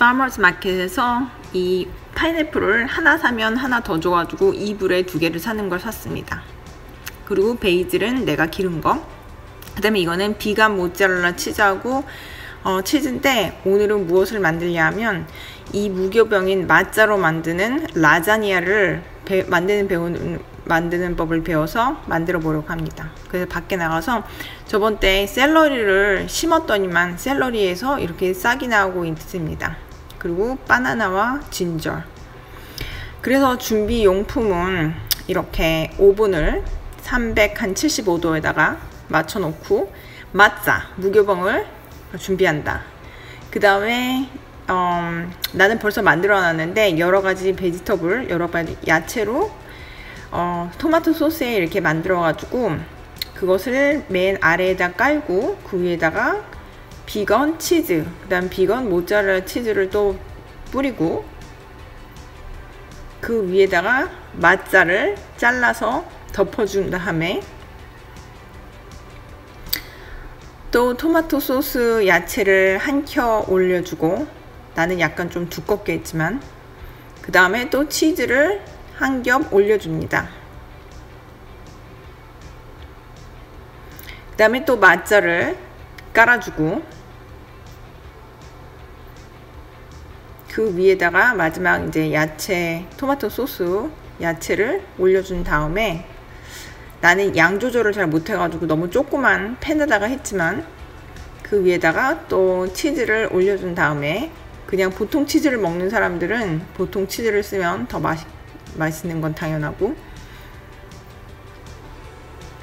farmers market에서 이 파인애플을 하나 사면 하나 더 줘가지고 2불에 두 개를 사는 걸 샀습니다. 그리고 basil은 내가 기른 거. 그 다음에 이거는 비간 모짜렐라 치즈하고 어, 치즈인데 오늘은 무엇을 만들려면 이 무교병인 matzo로 만드는 라자니아를 배, 만드는 배우는 만드는 법을 배워서 만들어 보려고 합니다. 그래서 밖에 나가서 저번 때 샐러리를 심었더니만 샐러리에서 이렇게 싹이 나오고 있습니다. 그리고 바나나와 진절. 그래서 준비 용품은 이렇게 오븐을 375도에다가 맞춰 놓고 맛자 무교병을 준비한다. 그 다음에 음, 나는 벌써 만들어 놨는데 여러 가지 베지터블 여러 가지 야채로 어, 토마토 소스에 이렇게 만들어 가지고 그것을 맨 아래에다 깔고 그 위에다가 비건 치즈 그 다음 비건 모짜렐라 치즈를 또 뿌리고 그 위에다가 맛자를 잘라서 덮어준 다음에 또 토마토 소스 야채를 한 켜 올려주고 나는 약간 좀 두껍게 했지만 그 다음에 또 치즈를 한 겹 올려줍니다. 그 다음에 또 맛자를 깔아주고 그 위에다가 마지막 이제 야채 토마토 소스 야채를 올려준 다음에 나는 양 조절을 잘 못해가지고 너무 조그만 팬에다가 했지만 그 위에다가 또 치즈를 올려준 다음에 그냥 보통 치즈를 먹는 사람들은 보통 치즈를 쓰면 더 맛, 맛있는 건 당연하고.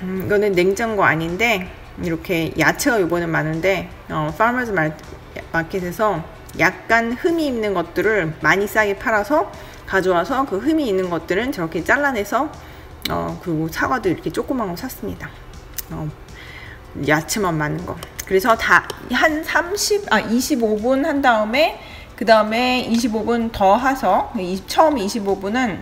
음, 이거는 냉장고 아닌데 이렇게 야채가 요번에 많은데 어, 파머즈 마켓에서 약간 흠이 있는 것들을 많이 싸게 팔아서 가져와서 그 흠이 있는 것들은 저렇게 잘라내서 어, 그리고 사과도 이렇게 조그만 거 샀습니다. 어, 야채만 많은 거. 그래서 다 한 30, 아, 25분 한 다음에 그 다음에 25분 더 해서 처음 25분은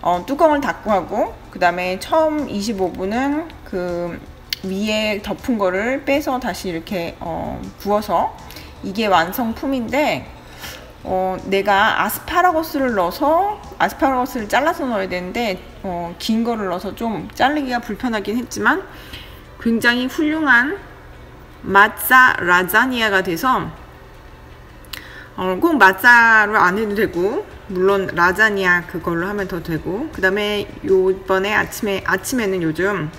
어, 뚜껑을 닫고 하고 그 다음에 처음 25분은 그 위에 덮은 거를 빼서 다시 이렇게 어, 부어서 이게 완성품인데 어, 내가 아스파라거스를 넣어서 아스파라거스를 잘라서 넣어야 되는데 어, 긴 거를 넣어서 좀 자르기가 불편하긴 했지만 굉장히 훌륭한 마짜 라자니아가 돼서 어, 꼭 마짜로 안 해도 되고 물론 라자니아 그걸로 하면 더 되고 그 다음에 요번에 아침에 아침에는 요즘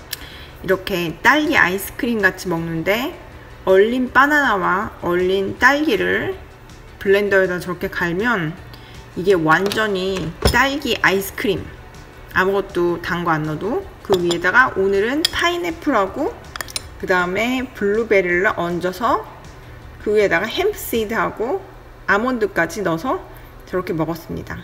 이렇게 딸기 아이스크림 같이 먹는데 얼린 바나나와 얼린 딸기를 블렌더에다 저렇게 갈면 이게 완전히 딸기 아이스크림 아무것도 단 거 안 넣어도 그 위에다가 오늘은 파인애플하고 그 다음에 블루베리를 얹어서 그 위에다가 햄시드하고 아몬드까지 넣어서 저렇게 먹었습니다.